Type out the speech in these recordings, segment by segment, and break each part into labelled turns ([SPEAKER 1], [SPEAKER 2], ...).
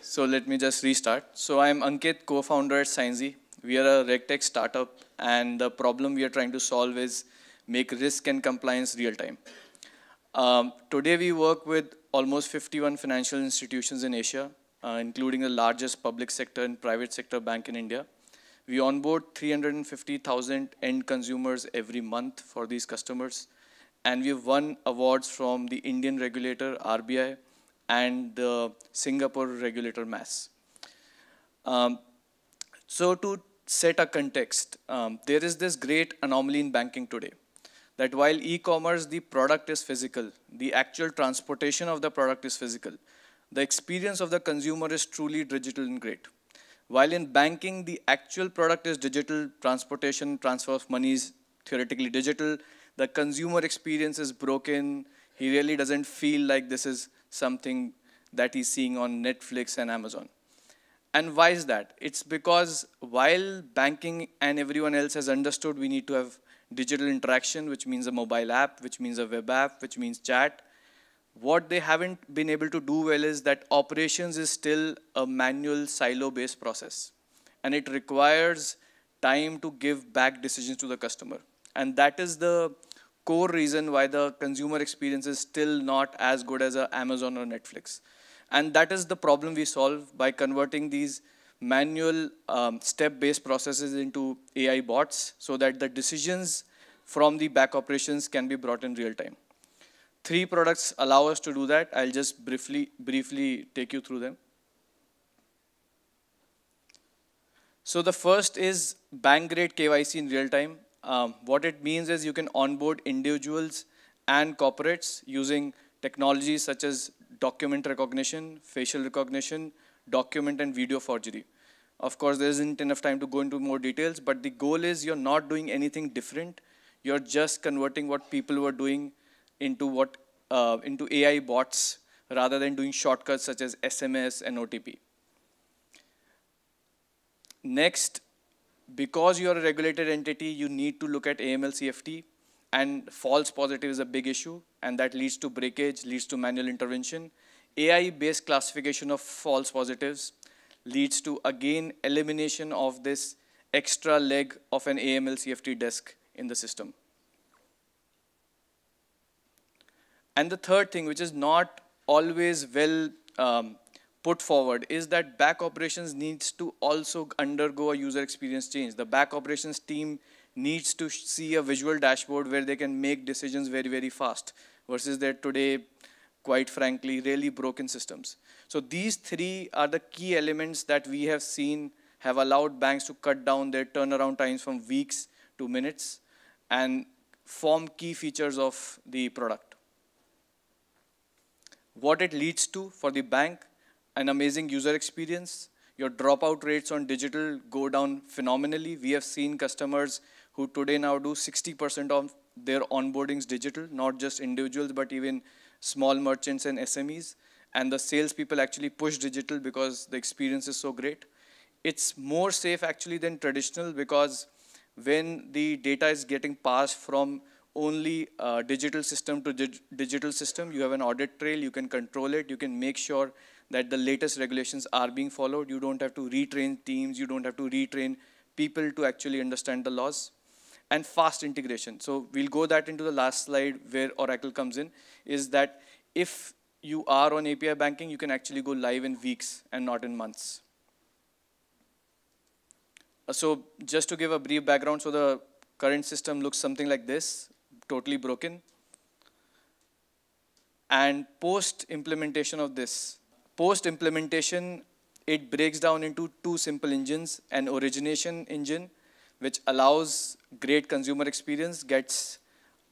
[SPEAKER 1] So let me just restart. So I'm Ankit, co-founder at Signzy. We are a RegTech startup, and the problem we are trying to solve is make risk and compliance real time. Um, today we work with almost 51 financial institutions in Asia, uh, including the largest public sector and private sector bank in India. We onboard 350,000 end consumers every month for these customers. And we've won awards from the Indian regulator, RBI, and the Singapore regulator, MAS. Um, so to set a context, um, there is this great anomaly in banking today that while e-commerce, the product is physical, the actual transportation of the product is physical, the experience of the consumer is truly digital and great. While in banking, the actual product is digital, transportation, transfer of money is theoretically digital, the consumer experience is broken, he really doesn't feel like this is something that he's seeing on Netflix and Amazon. And why is that? It's because while banking and everyone else has understood we need to have digital interaction, which means a mobile app, which means a web app, which means chat. What they haven't been able to do well is that operations is still a manual silo-based process. And it requires time to give back decisions to the customer. And that is the core reason why the consumer experience is still not as good as a Amazon or Netflix. And that is the problem we solve by converting these manual um, step-based processes into AI bots so that the decisions from the back operations can be brought in real time. Three products allow us to do that. I'll just briefly, briefly take you through them. So the first is bank-grade KYC in real time. Um, what it means is you can onboard individuals and corporates using technologies such as document recognition, facial recognition, document and video forgery. Of course, there isn't enough time to go into more details, but the goal is you're not doing anything different. You're just converting what people were doing into what uh, into AI bots rather than doing shortcuts such as SMS and OTP. Next, because you are a regulated entity, you need to look at AML CFT, and false positive is a big issue, and that leads to breakage, leads to manual intervention. AI-based classification of false positives leads to, again, elimination of this extra leg of an AML CFT desk in the system. And the third thing, which is not always well um, put forward, is that back operations needs to also undergo a user experience change. The back operations team needs to see a visual dashboard where they can make decisions very, very fast versus their today quite frankly, really broken systems. So these three are the key elements that we have seen have allowed banks to cut down their turnaround times from weeks to minutes and form key features of the product. What it leads to for the bank, an amazing user experience. Your dropout rates on digital go down phenomenally. We have seen customers who today now do 60% of their onboardings digital, not just individuals, but even small merchants and SMEs. And the salespeople actually push digital because the experience is so great. It's more safe actually than traditional because when the data is getting passed from only uh, digital system to dig digital system, you have an audit trail, you can control it, you can make sure that the latest regulations are being followed. You don't have to retrain teams, you don't have to retrain people to actually understand the laws and fast integration. So we'll go that into the last slide where Oracle comes in, is that if you are on API banking, you can actually go live in weeks and not in months. Uh, so just to give a brief background, so the current system looks something like this, totally broken. And post implementation of this, post implementation, it breaks down into two simple engines, an origination engine which allows great consumer experience, gets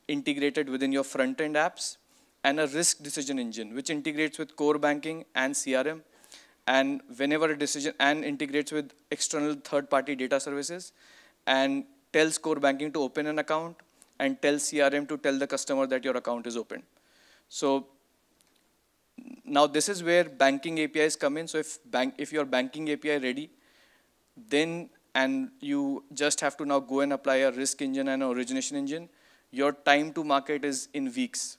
[SPEAKER 1] integrated within your front-end apps, and a risk decision engine, which integrates with core banking and CRM, and whenever a decision, and integrates with external third-party data services, and tells core banking to open an account, and tells CRM to tell the customer that your account is open. So now this is where banking APIs come in. So if, bank, if your banking API ready, then and you just have to now go and apply a risk engine and an origination engine, your time to market is in weeks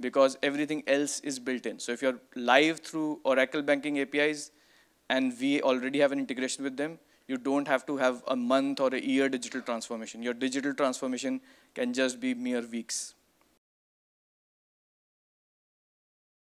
[SPEAKER 1] because everything else is built in. So if you're live through Oracle banking APIs, and we already have an integration with them, you don't have to have a month or a year digital transformation. Your digital transformation can just be mere weeks.